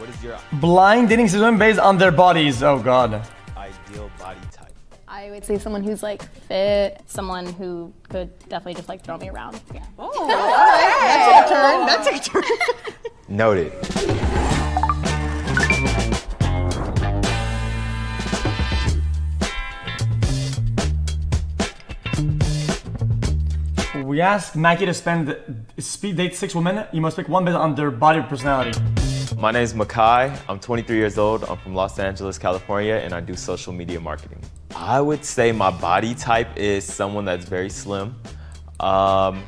What is your Blind dating women based on their bodies. Oh god. ideal body type? I would say someone who's like fit, someone who could definitely just like throw me around. Yeah. That took a turn. That took a turn. Noted. We asked Mackie to spend speed date six women. You must pick one based on their body or personality. My name is Makai. I'm 23 years old. I'm from Los Angeles, California, and I do social media marketing. I would say my body type is someone that's very slim, um,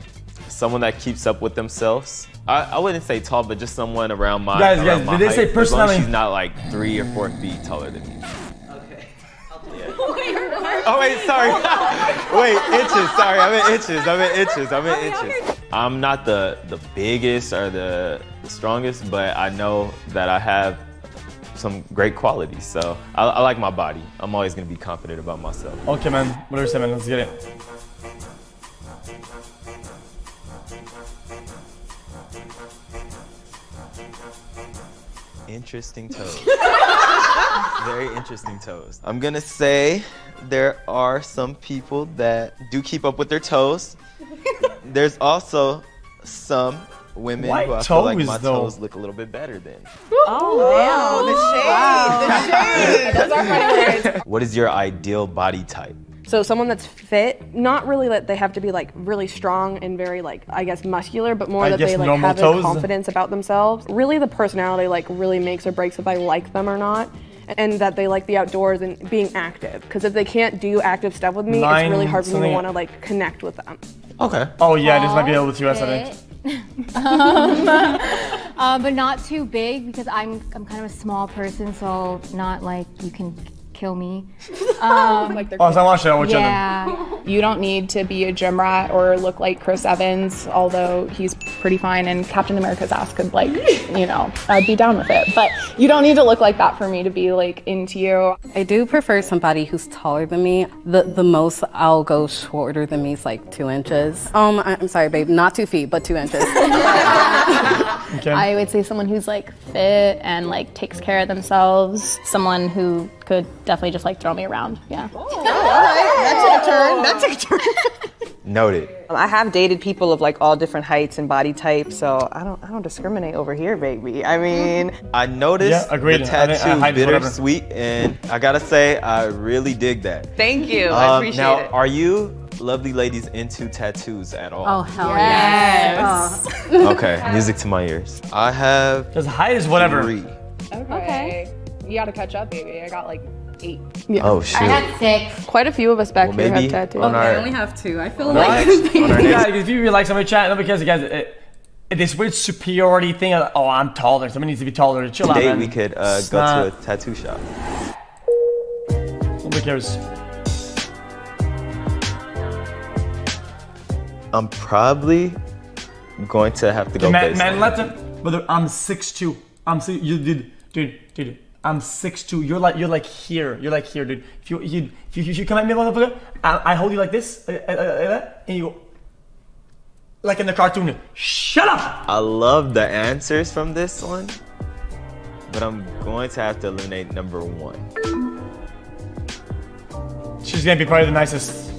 someone that keeps up with themselves. I, I wouldn't say tall, but just someone around my. Guys, around guys, my did they say height, as long as personality? She's not like three or four feet taller than me. Okay. Oh wait, sorry. wait, inches. Sorry, I meant inches. I meant inches. I meant inches. I'm not the the biggest or the, the strongest, but I know that I have some great qualities. So I, I like my body. I'm always gonna be confident about myself. Okay, man. Whatever you say, man. Let's get it. Interesting toes. Very interesting toes. I'm gonna say there are some people that do keep up with their toes. There's also some women Why who I feel like my though? toes look a little bit better than. Oh, oh the shade. The shade. Those are funny. What is your ideal body type? So someone that's fit, not really that they have to be like really strong and very like I guess muscular, but more I that they like have toes? a confidence about themselves. Really, the personality like really makes or breaks if I like them or not, and that they like the outdoors and being active. Because if they can't do active stuff with me, Nine it's really hard for me to want to like connect with them. Okay. Oh yeah, this might be able to us, I think. Um, but not too big because I'm I'm kind of a small person, so not like you can kill me. Like they're Oh, so I watched that. Watch that. Yeah. You don't need to be a gym rat or look like Chris Evans, although he's pretty fine and Captain America's ass could like, you know, I'd be down with it. But you don't need to look like that for me to be like into you. I do prefer somebody who's taller than me. The the most I'll go shorter than me is like two inches. Um, I- I'm sorry, babe, not two feet, but two inches. Okay. I would say someone who's like fit and like takes care of themselves. Someone who could definitely just like throw me around. Yeah. Oh, That took a turn. That took a turn. Noted. I have dated people of like all different heights and body types, so I don't I don't discriminate over here, baby. I mean, I noticed Yeah, agreed. the I didn't- I tattoo hide it, whatever. bittersweet, and I gotta say I really dig that. thank you. I Um, appreciate now, it. are you lovely ladies into tattoos at all? Oh hell yes. Okay, music to my ears. I have as high as whatever. three. Okay. You gotta catch up, baby. I got like eight. Yeah. Oh shoot. Six. Quite a few of us back Well, here maybe have tattoos. on I our, only have two. I feel on our like next, on our Yeah, next if you really like somebody chat, nobody cares, guys. It, it, this weird superiority thing. of, Oh, I'm taller. Somebody needs to be taller. To chill out, date, man. we could uh, go not- to a tattoo shop. Nobody cares. I'm probably going to have to go man, based man, on- let them. Brother, I'm 6'2". I'm si- you dude, dude, dude. I'm 6'2". You're like you're like here. You're like here, dude. If you you if you, if you come at me, motherfucker, I, I hold you like this, uh, uh, uh, and you go like in the cartoon. Shut up. I love the answers from this one, but I'm going to have to eliminate number one. She's gonna be probably the nicest.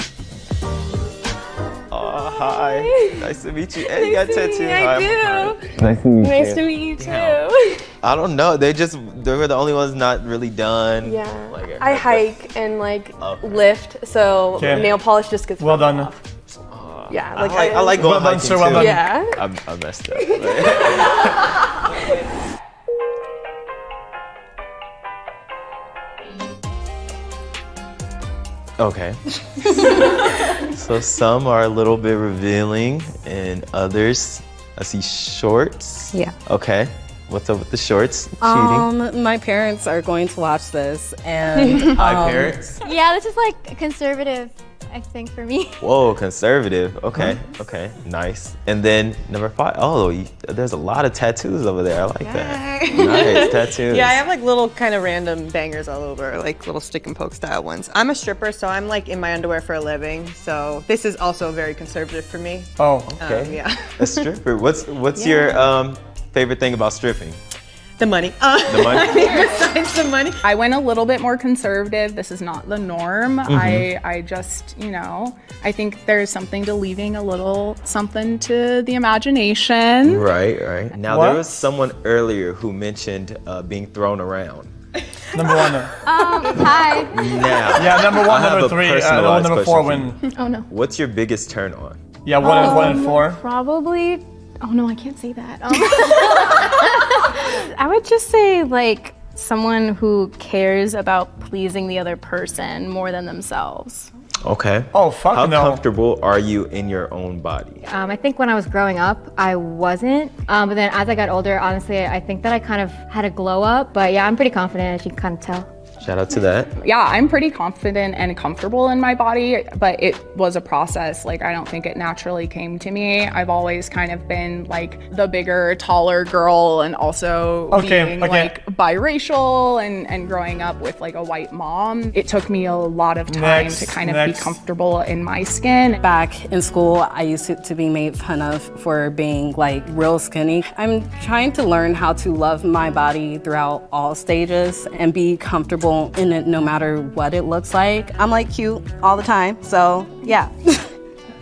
Oh, hi. nice to meet you. Hey, you got a tattoo. Hi, I'm Makai. Nice Nice to meet you too. I don't know. They just they were the only ones not really done. Yeah. Like, I hike and like Okay. lift, so Okay. nail polish just gets Well done. off. Oh. Yeah, I like like, I like going Well done, hiking sir, well too. done. Yeah. I, I messed up. okay. So some are a little bit revealing, and others, I see shorts. Yeah. Okay. What's up with the shorts? Cheating. um, my parents are going to watch this, and Hi, um, parents. Yeah, this is like conservative, I think, for me. Whoa, conservative. Okay, okay, nice. And then number five. Oh, you, there's a lot of tattoos over there. I like that. Nice tattoos. Yeah, I have like little kind of random bangers all over, like little stick and poke style ones. I'm a stripper, so I'm like in my underwear for a living. So this is also very conservative for me. Oh, Okay. Um, yeah. A stripper. What's what's your um, favorite thing about stripping? The money. Uh, The money? I mean, besides the money. I went a little bit more conservative. This is not the norm. Mm-hmm. I I just, you know, I think there's something to leaving a little something to the imagination. Right, right. Now What? there was someone earlier who mentioned uh, being thrown around. Number one. Hi. Now, Yeah, number one, have number three, uh, personalized number four question win. Oh no. What's your biggest turn on? Yeah, one and one and four. Probably. Oh no, I can't say that. Um, I would just say like someone who cares about pleasing the other person more than themselves. Okay. Oh, fuck How no. comfortable are you in your own body? Um, I think when I was growing up, I wasn't. Um, but then as I got older, honestly, I think that I kind of had a glow up. But yeah, I'm pretty confident, as you can kind of tell. Shout out to that. Yeah, I'm pretty confident and comfortable in my body, but it was a process. Like, I don't think it naturally came to me. I've always kind of been like the bigger, taller girl and also Okay, being okay. like biracial and, and growing up with like a white mom. It took me a lot of time Next, to kind of next. be comfortable in my skin. Back in school, I used to, to be made fun of for being like real skinny. I'm trying to learn how to love my body throughout all stages and be comfortable in it no matter what it looks like. I'm like cute all the time, so yeah.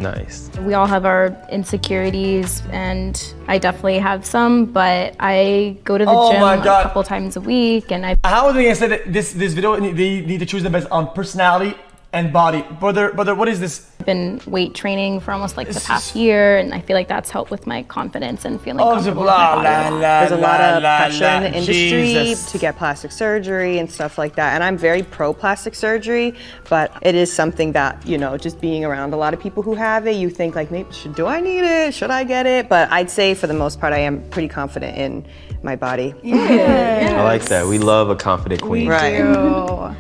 Nice. We all have our insecurities, and I definitely have some, but I go to the Oh gym a couple times a week, and I How are they gonna say that this this video they need to choose them um, based on personality and body? Brother, brother, what is this? I've been weight training for almost like the past year, and I feel like that's helped with my confidence and feeling Oh, comfortable blah, with my body. la, la, There's a lot la, of la, pressure la. in the industry Jesus. to get plastic surgery and stuff like that. And I'm very pro plastic surgery, but it is something that, you know, just being around a lot of people who have it, you think like, maybe, should, do I need it? Should I get it? But I'd say for the most part, I am pretty confident in my body. I like that. We love a confident queen. Right.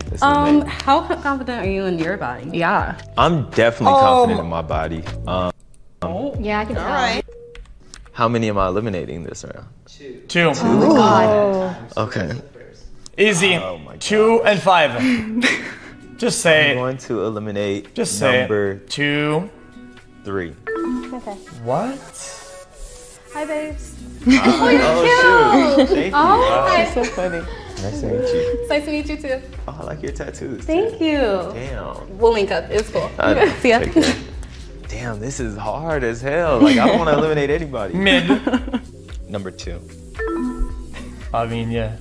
This is Um, how confident are you in your body? Yeah. I'm definitely confident in my body. Um, Yeah, I can tell. right. how many am I eliminating this round? Two. Two. Oh, Okay. Easy. Oh my God. Two and five. Just say I'm going to eliminate Just say number it. Two. three. Okay. What? Hi, babes. Oh, shoot. Thank you. Wow. hi. so funny. Nice to meet you. It's Nice to meet you too. Oh, I like your tattoos. Thank too. you. Damn. We'll link up. It's cool. I know. See ya. Take care. Damn, this is hard as hell. Like, I don't want to eliminate anybody. Mid. Number two. I mean, yeah.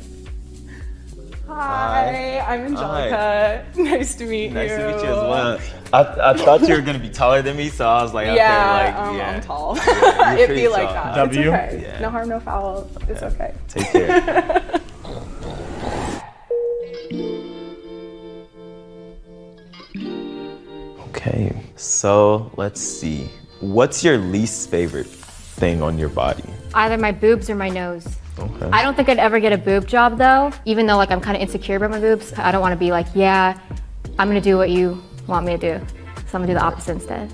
Hi, I'm Angelica. Nice to meet Nice you. Nice to meet you as well. I, I thought you were gonna be taller than me, so I was like, okay, like, um, yeah. I'm tall. you're It'd pretty be like that. W? It's okay. Yeah. No harm, no foul. It's okay. Take care. Okay, so let's see. What's your least favorite thing on your body? Either my boobs or my nose. Okay. I don't think I'd ever get a boob job though, even though like I'm kind of insecure about my boobs. I don't want to be like, yeah, I'm gonna do what you want me to do. So I'm gonna do the opposite instead.